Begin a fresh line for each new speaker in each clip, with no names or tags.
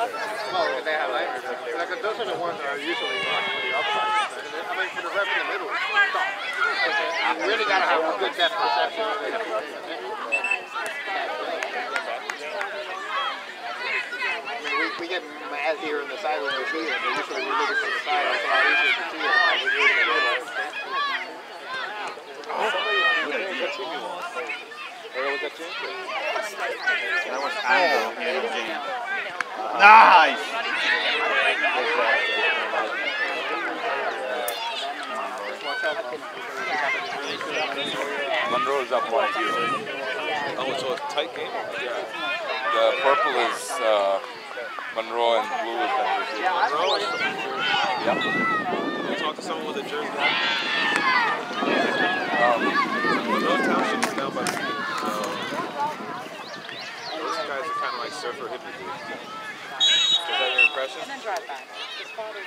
Well, they have. Like, those are the ones that are usually like for the upside. I mean, for the rep in the middle, you really gotta have a good depth perception. I mean, we, get mad here in the side when we see it, but usually we look at from the side, it's a lot easier to see it. We're doing it the middle. Was that change?
That was Andrew in the game.
Nice.
Monroe's up one two.
Oh, so it's a tight game? Yeah.
The purple is uh, Monroe and blue is Denver.
Monroe is from
Yep.
You talk to someone with a jersey.
Um,
Monroe Township is down by the sea. So those guys are kind of like surfer hippie dudes. Is that your impression? And then drive back.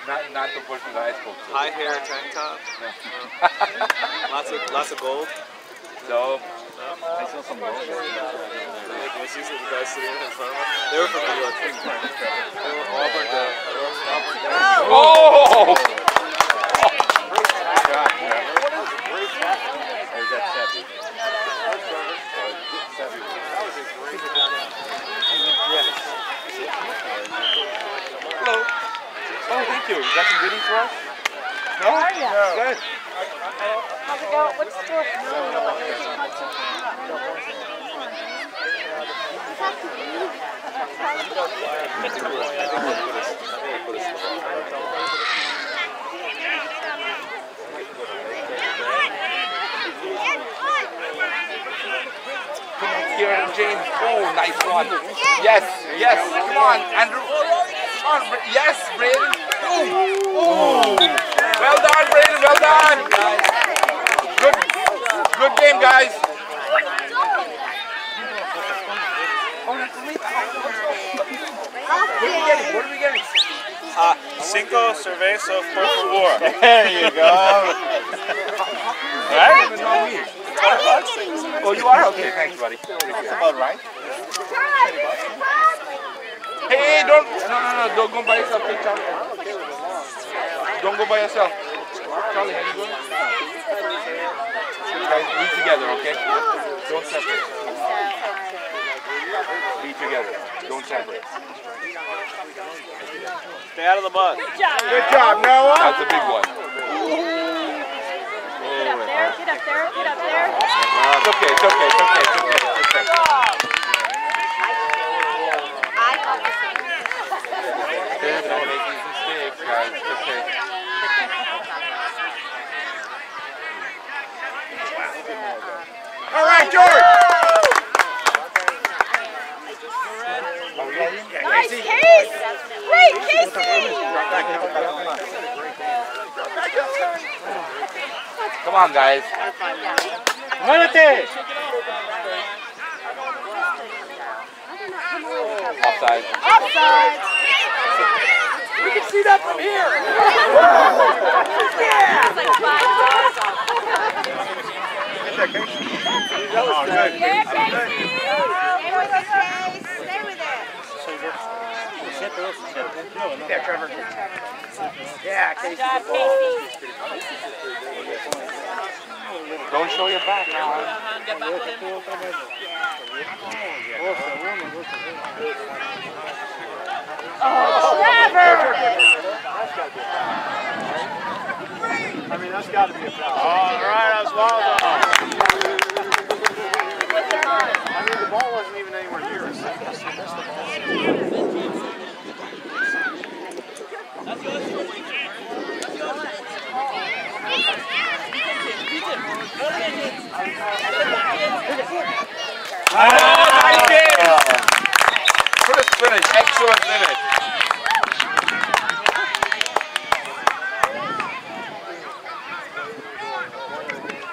not not the person that I spoke to.
High hair, tank top, lots of lots of gold.
So
I saw some gold.
Yeah, you see the guys sitting in front of us? They were from New York. They were Auburn down. Oh, they were from Auburn down.
oh,
There's
thank you. You got some goodies for us? No. Good.
How's it going? What's the store?
Here and James. Oh, nice one. Yes, yes. Come on, Andrew. Come on, yes, Braden. Ooh, ooh. Well done, Braden. Well done. Good, good game, guys. Oh, that's me. What are we getting? What are we getting?
Uh, cinco cerveza por favor.
There you go.
Right? Oh, you are? Okay, thanks, buddy.
All right.
Hey, don't, no, no, no, don't go by yourself, hey, Charlie. Don't go by yourself. Charlie, how you doing? Guys, be together, okay? Don't separate. Be together. Don't separate.
Stay out of the mud.
Good job, Good job, Noah.
That's a big one.
Get up there, get up there, get up there.
Okay, it's okay, it's okay, it's okay, it's okay. Don't make these mistakes, guys. It's okay.
All right, George.
Nice, Case! Great, Casey!
Come on, guys.
Muévete.
Offside.
Offside!
We can see that from here.
It's like five dollars off.
Oh, good.
Yeah, Casey! Stay with it, Case. Stay with
Yeah, Trevor. Yeah, Casey.
Good
Don't show your back now.
Oh, Trevor!
I mean, that's gotta be a foul.
All right, Oswaldo.
Finish, excellent finish.